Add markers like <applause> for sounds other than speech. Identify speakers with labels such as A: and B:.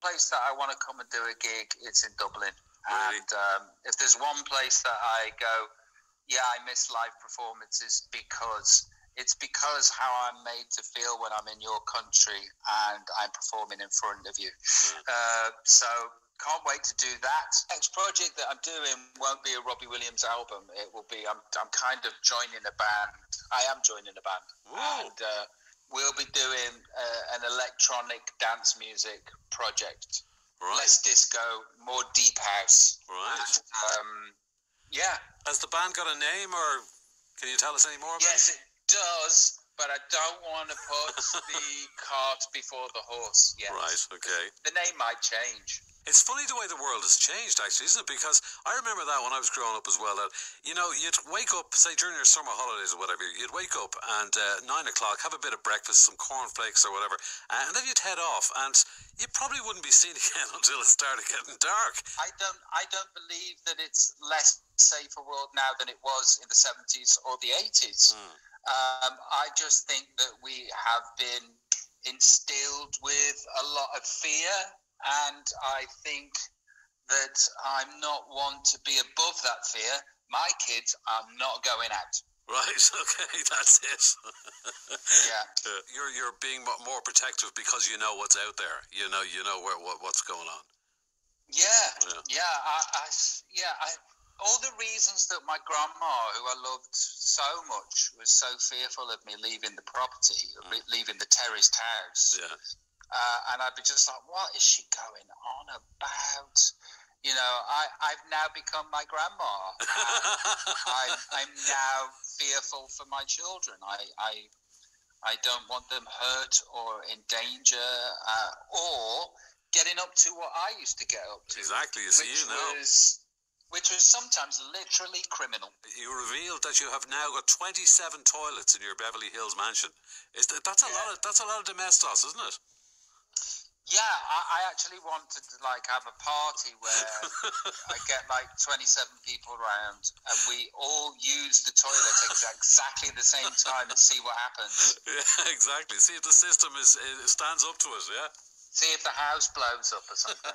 A: place that I want to come and do a gig, it's in Dublin.
B: Really?
A: And um, if there's one place that I go, yeah, I miss live performances because it's because how I'm made to feel when I'm in your country and I'm performing in front of you. Uh, so can't wait to do that. Next project that I'm doing won't be a Robbie Williams album. It will be I'm I'm kind of joining a band. I am joining a band,
B: Whoa.
A: and uh, we'll be doing uh, an electronic dance music project.
B: Right.
A: Less disco, more deep house.
B: Right.
A: Um, yeah.
B: Has the band got a name, or can you tell us any more about
A: Yes,
B: it?
A: it does, but I don't want to put the <laughs> cart before the horse yet.
B: Right. Okay.
A: The name might change.
B: It's funny the way the world has changed, actually, isn't it? Because I remember that when I was growing up as well. That you know, you'd wake up, say during your summer holidays or whatever, you'd wake up and uh, nine o'clock, have a bit of breakfast, some cornflakes or whatever, and then you'd head off, and you probably wouldn't be <laughs> seen again until it started getting dark.
A: I don't. I don't believe that it's less safe a world now than it was in the seventies or the eighties.
B: Mm.
A: Um, I just think that we have been instilled with a lot of fear, and I think that I'm not one to be above that fear. My kids are not going out.
B: Right. <laughs> Okay. That's it.
A: Yeah.
B: Uh, <laughs> you're you're being more protective because you know what's out there. You know you know where what, what's going on.
A: Yeah,
B: Yeah.
A: yeah, I, I yeah, I, all the reasons that my grandma, who I loved so much, was so fearful of me leaving the property, re- leaving the terraced house,
B: Yeah.
A: Uh, and I'd be just like, what is she going on about? You know, I, I've now become my grandma. I'm, I'm now fearful for my children. I, I, I don't want them hurt or in danger uh, or getting up to what I used to get up to
B: exactly. You see, you know.
A: was which was sometimes literally criminal.
B: You revealed that you have now got 27 toilets in your Beverly Hills mansion. Is that that's a
A: Yeah.
B: lot of that's a lot of domestos, isn't it?
A: Yeah, I, I actually wanted to like have a party where I <laughs> get like 27 people around and we all use the toilet ex- exactly the same time and see what happens.
B: Yeah, exactly. See if the system is it stands up to us. Yeah.
A: See if the house blows up or something.